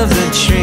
of the tree.